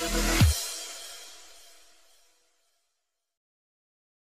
Bye.